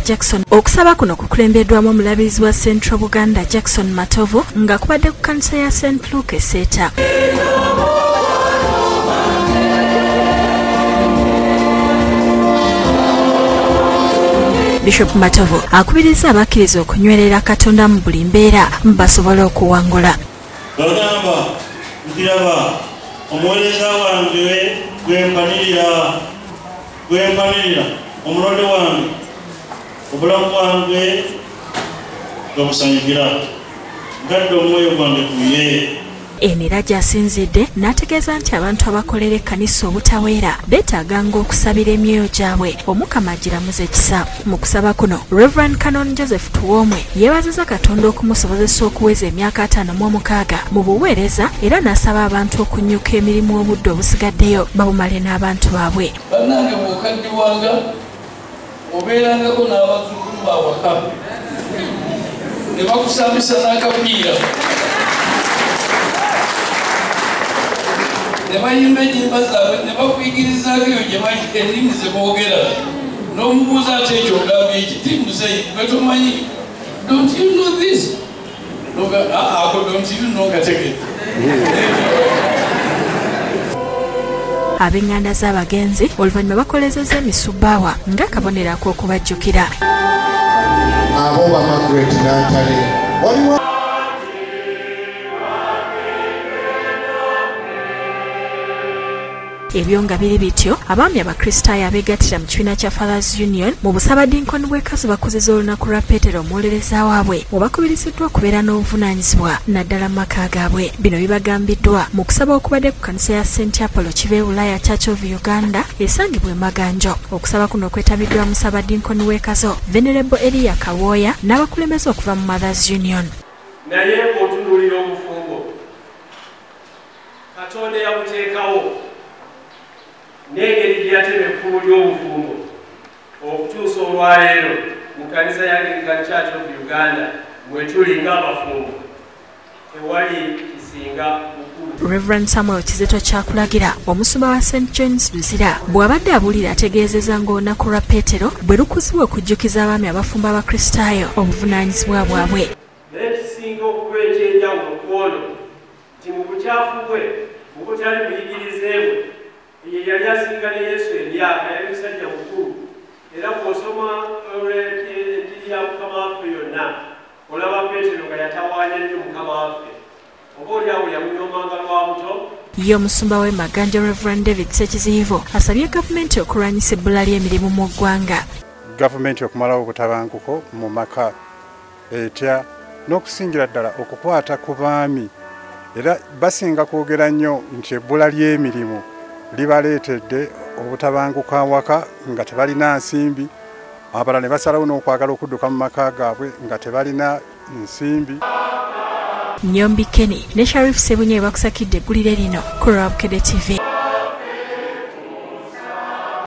jackson. Okusaba kuno kukulembeddwamu omulabirizi wa central buganda jackson matovu nga kubadde ku kanisa ya st luke eseeta bishop matovu akubiriza abakkiriza okunywerera katonda mu buli mbeera basobole okuwangula. Bagamba ntiraba omuweereza wange gwempanirira gwempanirira omulonde wange obulamu bwange gabusanyukira ngadde omwoyo gwange kuye emira gy'asinzidde n'ategeeza nti abantu abakolera ekkanisa obutaweera beetaaganga okusabira emyoyo gyabwe. Omukama agiramuza ekisa. Mu kusaba kuno reverand canon joseph tuwomwe yeebaziza katonda okumusobozesa okuweza emyaka ataano mu omukaaga mu buweereza era n'asaba abantu okunnyuka emirimu obudde obusigaddeyo babumale n'abantu baabwe. Bannange bw'okaddiwanga obeerangako n'abazzukulu bawaka ne bakusambisa n'akapiira. Ne bayimba enyimba zaabwe ne bakuyigirizaako eyo gye bali ennimi ze boogera. N'omubuuza ate ekyo ogamba eki timuzeyi gwe tomanyi? Don't you know this? Ako don't you know? Kategete ab'eŋŋanda z'abagenzi oluvannyuma bakolezeza emisubbaawa ng'akabonero ak'okubajjukira abo ba magret nantale waliwo ebyo nga biri bityo abaami abakristaayo abeegattira mu kibiina kya fathers union mu busabadinkoni bw'ekazi bakozeza olunaku lwa peetero omuwolereza waabwe bwe bakubiriziddwa okubeera n'obuvunaanyizibwa naddala mu maka gaabwe. Bino bibagambiddwa mu kusaba okubadde ku kanisa ya st apollo kibe bulaya church of uganda esangibwa emaganjo okusaba kuno okwetabiddwa mu sabadinkoni w'ekazo venerable eriya kawooya n'abakulembeze okuva mu mothers union. Naye otunuulira obufumbo katonda yabuteekawo ly'obufumbo okutuusa olwaleero mu kanisa ya anglican church of uganda mwe tuli ng'abafumbo tewali kisinga reverend samuel kizito kyakulagira omusumba wa st johns luzira bw'abadde abuulira ategeezeza ng'olunaku lwa peetero bwe lukuzibwa okujjukiza abaami abafumba abakristaayo obuvunaanyizibwa bwabwe. Naye kisinga okuba ekyenjawulo ku ono nti mu bukyafu bwe mu butali muyigirize bwe ye yali asinga ne yesu emyaka yali musajja mukulu era bw'osoma enjiri ya mukama waffe yonna olaba peetero nga yatawaanya nnyo mukama waffe. Oba oliawo yamunyomanga lwa buto. Ye omusumba w'e maganja reverend david sekiziyivu asabye gavumenti okulwanyisa ebbula ly'emirimu mu ggwanga. Gavumenti okumalawo obutabanguko mu maka etya n'okusingira ddala okukwata ku baami. Era basinga kwogera nnyo nti ebbula ly'emirimu libaleetedde obutabanguka awaka nga tebalina nsimbi abalala ne basalawo n'okwagala okudduka mu maka gaabwe nga tebalina nsimbi. Nyombi keni ne sharif sebunya we bakusakidde eggulire lino ku rabukede tv